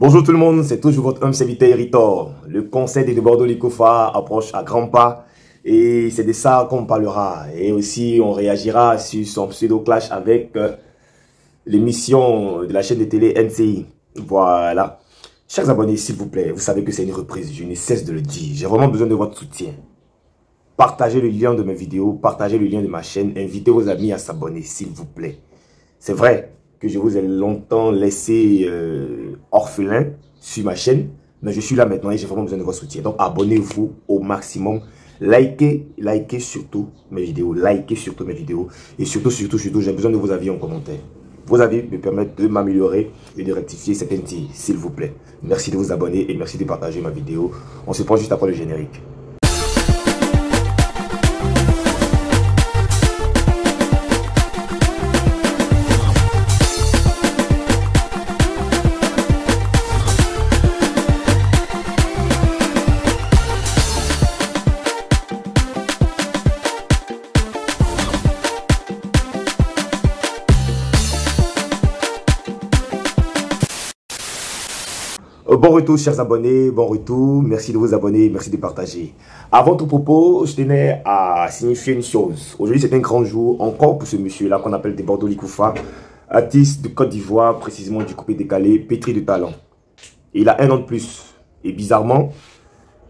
Bonjour tout le monde, c'est toujours votre homme serviteur Ritor. Le conseil de Bordeaux Likoufa approche à grands pas et c'est de ça qu'on parlera. Et aussi, on réagira sur son pseudo-clash avec euh, l'émission de la chaîne de télé NCI. Voilà. Chers abonnés, s'il vous plaît, vous savez que c'est une reprise, je ne cesse de le dire. J'ai vraiment besoin de votre soutien. Partagez le lien de mes vidéos, partagez le lien de ma chaîne, invitez vos amis à s'abonner, s'il vous plaît. C'est vrai, que je vous ai longtemps laissé euh, orphelin sur ma chaîne. Mais je suis là maintenant et j'ai vraiment besoin de votre soutien. Donc abonnez-vous au maximum. Likez, likez surtout mes vidéos. Likez surtout mes vidéos. Et surtout, surtout, surtout, j'ai besoin de vos avis en commentaire. Vos avis me permettent de m'améliorer et de rectifier certaines tirs, s'il vous plaît. Merci de vous abonner et merci de partager ma vidéo. On se prend juste après le générique. Bon retour, chers abonnés. Bon retour. Merci de vous abonner. Merci de partager. Avant tout propos, je tenais à signifier une chose. Aujourd'hui, c'est un grand jour encore pour ce monsieur-là qu'on appelle des Bordeaux Likoufa, artiste de Côte d'Ivoire, précisément du coupé décalé, pétri de talent. il a un an de plus. Et bizarrement,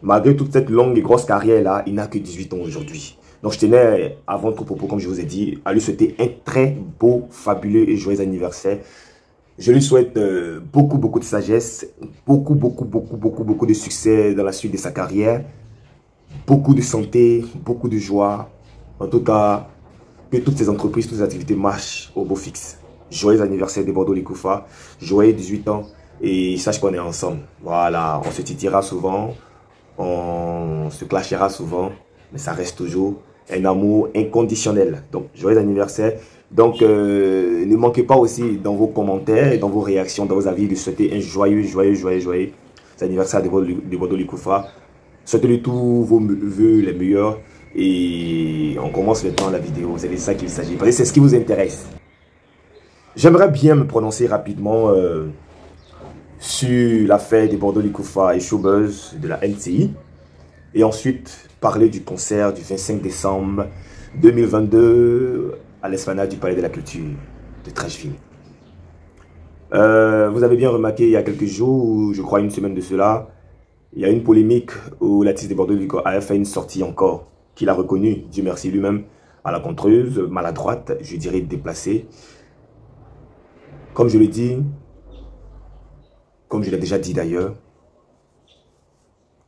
malgré toute cette longue et grosse carrière-là, il n'a que 18 ans aujourd'hui. Donc je tenais, avant tout propos, comme je vous ai dit, à lui souhaiter un très beau, fabuleux et joyeux anniversaire. Je lui souhaite euh, beaucoup, beaucoup de sagesse, beaucoup, beaucoup, beaucoup, beaucoup, beaucoup de succès dans la suite de sa carrière, beaucoup de santé, beaucoup de joie. En tout cas, que toutes ces entreprises, toutes ces activités marchent au beau fixe. Joyeux anniversaire de Bordeaux Likoufa, joyeux 18 ans et sache qu'on est ensemble. Voilà, on se titillera souvent, on se clashera souvent, mais ça reste toujours un amour inconditionnel. Donc, joyeux anniversaire. Donc, euh, ne manquez pas aussi dans vos commentaires, dans vos réactions, dans vos avis de souhaiter un joyeux, joyeux, joyeux, joyeux anniversaire de, de Bordeaux Likoufa. Souhaitez-lui tous vos voeux les meilleurs. Et on commence maintenant la vidéo. C'est de ça qu'il s'agit. C'est ce qui vous intéresse. J'aimerais bien me prononcer rapidement euh, sur l'affaire de Bordeaux Likoufa et Showbuzz de la NCI. Et ensuite, parler du concert du 25 décembre 2022 à l'esplanade du Palais de la Culture de Trècheville. Euh, vous avez bien remarqué il y a quelques jours, je crois une semaine de cela, il y a une polémique où l'artiste de Bordeaux a fait une sortie encore, qu'il a reconnu, Dieu merci lui-même, à la contreuse, maladroite, je dirais déplacée. Comme je l'ai dit, comme je l'ai déjà dit d'ailleurs,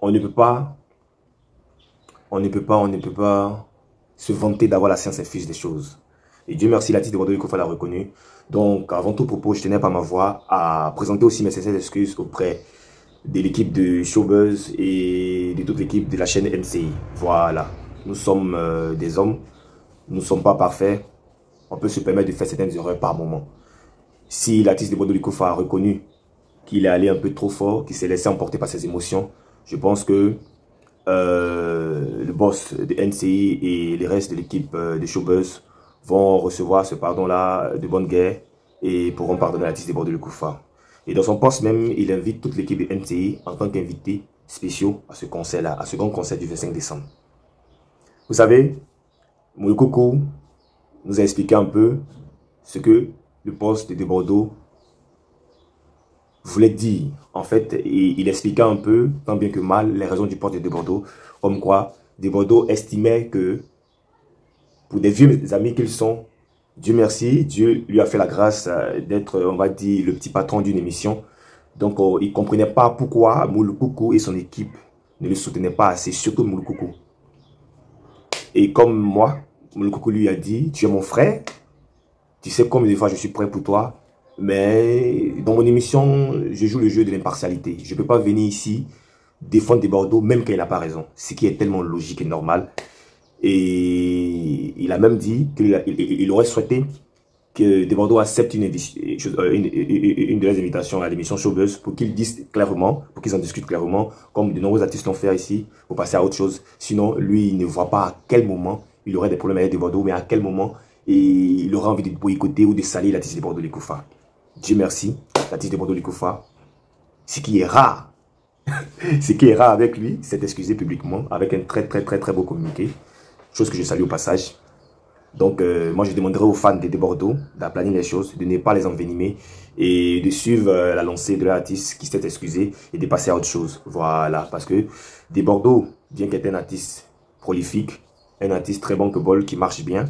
on ne peut pas, on ne peut pas, on ne peut pas se vanter d'avoir la science infuse des choses. Et Dieu merci, la titre de Kofa l'a reconnu. Donc, avant tout propos, je tenais par ma voix à présenter aussi mes sincères excuses auprès de l'équipe de Showbuzz et de toute l'équipe de la chaîne NCI. Voilà, nous sommes euh, des hommes, nous ne sommes pas parfaits. On peut se permettre de faire certaines erreurs par moment. Si l'artiste de Bordeaux Kofa a reconnu qu'il est allé un peu trop fort, qu'il s'est laissé emporter par ses émotions, je pense que euh, le boss de NCI et les restes de l'équipe euh, de Showbuzz vont recevoir ce pardon-là de bonne guerre et pourront pardonner l'artiste de Bordeaux le Koufa. Et dans son poste même, il invite toute l'équipe de NTI en tant qu'invité spéciaux à ce concert-là, à ce grand concert du 25 décembre. Vous savez, Moukoukou nous a expliqué un peu ce que le poste de Bordeaux voulait dire. En fait, il, expliquait un peu, tant bien que mal, les raisons du poste de Bordeaux, comme quoi de Bordeaux estimait que pour des vieux amis qu'ils sont, Dieu merci, Dieu lui a fait la grâce euh, d'être, on va dire, le petit patron d'une émission. Donc, euh, il ne comprenait pas pourquoi Mouloukoukou et son équipe ne le soutenaient pas assez, surtout Mouloukoukou. Et comme moi, Mouloukoukou lui a dit, tu es mon frère, tu sais combien de fois je suis prêt pour toi, mais dans mon émission, je joue le jeu de l'impartialité. Je ne peux pas venir ici défendre des Bordeaux, même quand il n'a pas raison. Ce qui est tellement logique et normal. Et il a même dit qu'il aurait souhaité que De Bordeaux accepte une, euh, une, une, de les invitations à l'émission Showbuzz pour qu'ils disent clairement, pour qu'ils en discutent clairement, comme de nombreux artistes l'ont fait ici, pour passer à autre chose. Sinon, lui, il ne voit pas à quel moment il aurait des problèmes avec De Bordeaux, mais à quel moment il aurait envie de boycotter ou de salir l'artiste de Bordeaux Likoufa. Dieu merci, l'artiste de Bordeaux Likoufa ce qui est rare. ce qui est rare avec lui, c'est excusé publiquement avec un très très très très beau communiqué. Chose que je salue au passage. Donc, euh, moi, je demanderai aux fans de Bordeaux d'aplanir les choses, de ne pas les envenimer et de suivre euh, la lancée de l'artiste qui s'est excusé et de passer à autre chose. Voilà, parce que des Bordeaux, bien qu'être un artiste prolifique, un artiste très bon que Bol, qui marche bien,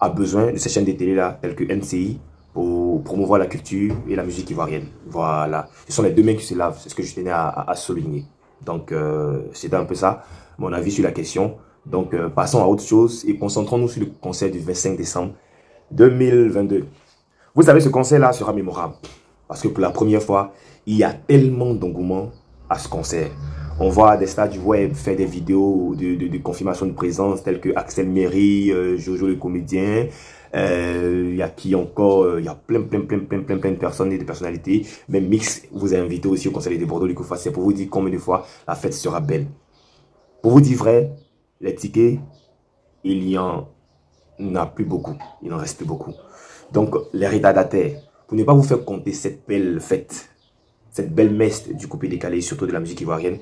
a besoin de ces chaînes de télé là, telles que NCI, pour promouvoir la culture et la musique ivoirienne. Voilà, ce sont les deux mains qui se lavent, c'est ce que je tenais à, souligner. Donc, euh, c'était un peu ça, mon avis sur la question. Donc, euh, passons à autre chose et concentrons-nous sur le concert du 25 décembre 2022. Vous savez, ce concert-là sera mémorable parce que pour la première fois, il y a tellement d'engouement à ce concert. On voit des stars du web faire des vidéos de, confirmation de présence telles que Axel Méry, euh, Jojo le comédien, euh, il y a qui encore Il y a plein, plein, plein, plein, plein, plein de personnes et de personnalités. Même Mix vous a invité aussi au concert de Bordeaux, du coup, c'est pour vous dire combien de fois la fête sera belle. Pour vous dire vrai, les tickets, il y en a plus beaucoup. Il en reste plus beaucoup. Donc, les retardataires, pour ne pas vous faire compter cette belle fête, cette belle messe du coupé décalé, surtout de la musique ivoirienne,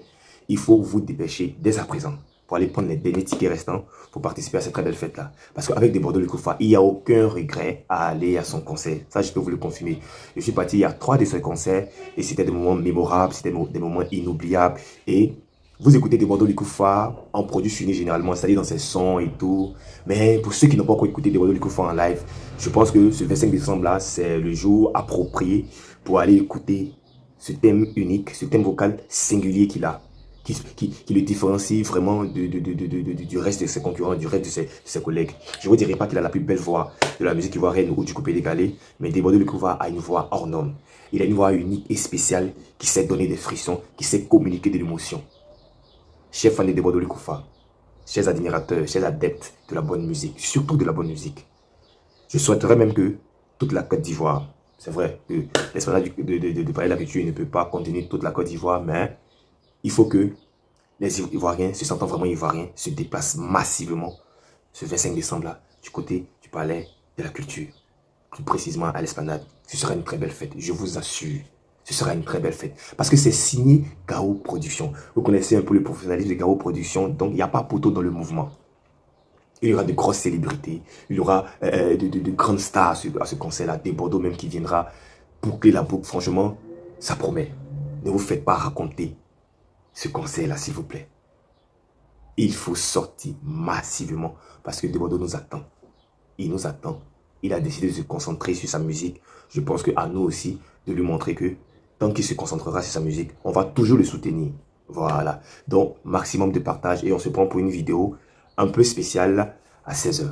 il faut vous dépêcher dès à présent pour aller prendre les derniers tickets restants pour participer à cette très belle fête-là. Parce qu'avec des Bordeaux Koufa, il n'y a aucun regret à aller à son concert. Ça, je peux vous le confirmer. Je suis parti il y a trois de ces concerts et c'était des moments mémorables, c'était des moments inoubliables. Et vous écoutez des Bordeaux Likoufa en produit fini généralement, c'est-à-dire dans ses sons et tout. Mais pour ceux qui n'ont pas encore écouté des Bordeaux Likoufa en live, je pense que ce 25 décembre-là, c'est le jour approprié pour aller écouter ce thème unique, ce thème vocal singulier qu'il a. Qui, le différencie vraiment du reste de ses concurrents, du reste de ses, collègues. Je ne vous dirai pas qu'il a la plus belle voix de la musique ivoirienne ou du coupé décalé, mais Bordeaux Likoufa a une voix hors norme. Il a une voix unique et spéciale qui sait donner des frissons, qui sait communiquer de l'émotion. Chers fans de Bordeaux Koufa, chers admirateurs, chers adeptes de la bonne musique, surtout de la bonne musique, je souhaiterais même que toute la Côte d'Ivoire, c'est vrai que de, de, de, parler la culture ne peut pas contenir toute la Côte d'Ivoire, mais il faut que les Ivoiriens, se sentant vraiment Ivoiriens, se déplacent massivement ce 25 décembre-là, du côté du palais de la culture, plus précisément à l'esplanade. Ce sera une très belle fête, je vous assure. Ce sera une très belle fête. Parce que c'est signé Gao Production. Vous connaissez un peu le professionnalisme de Gao Production. Donc, il n'y a pas poteau dans le mouvement. Il y aura de grosses célébrités. Il y aura euh, de, grandes stars à ce, concert-là. Des Bordeaux même qui viendra boucler la boucle. Franchement, ça promet. Ne vous faites pas raconter ce concert-là, s'il vous plaît. Il faut sortir massivement parce que des Bordeaux nous attend. Il nous attend. Il a décidé de se concentrer sur sa musique. Je pense qu'à nous aussi de lui montrer que tant qu'il se concentrera sur sa musique, on va toujours le soutenir. Voilà. Donc, maximum de partage et on se prend pour une vidéo un peu spéciale à 16h.